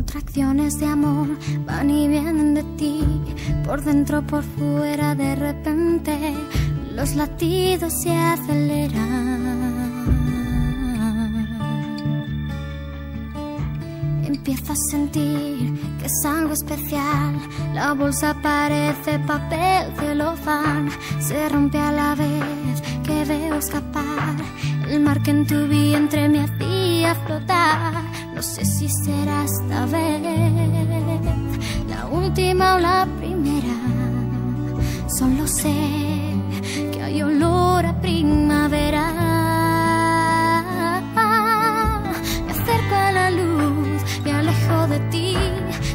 Contracciones de amor van y vienen de ti, por dentro, por fuera, de repente los latidos se aceleran. Empiezo a sentir que es algo especial. La bolsa parece papel celofán. Se rompe a la vez que veo escapar. El mar que en tu vientre me hacía flotar. No sé si será esta vez la última o la primera. Solo sé que hay olor a primavera. Me acerco a la luz, me alejo de ti,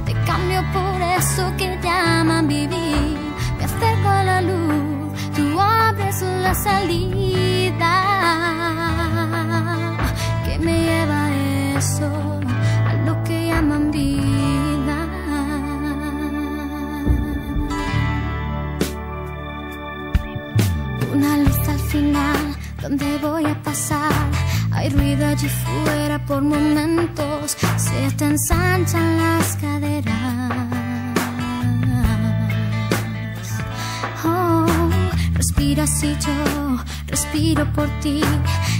te cambio por eso que llaman vivir. Me acerco a la luz, tú abres la salida. Donde voy a pasar? Hay ruido allí fuera por momentos, se te ensanchan las caderas. Oh, respiras y yo respiro por ti.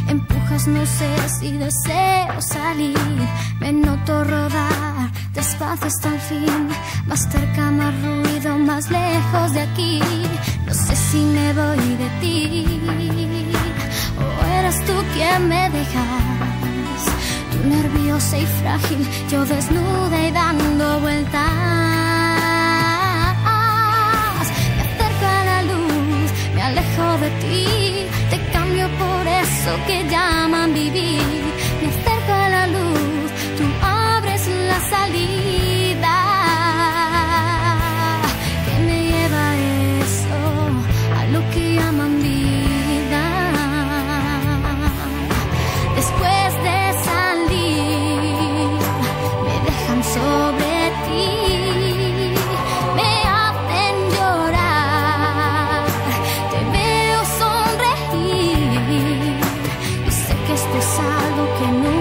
Empujas, no sé si deseo salir. Me noto rodar despacio hasta el fin. Más cerca, más ruido, más lejos de aquí. No sé si me voy de ti. Me dejas. Tú nerviosa y frágil, yo desnuda y dando vueltas. Me acerco a la luz, me alejo de ti, te cambio por eso que llaman vivir. pasado que é no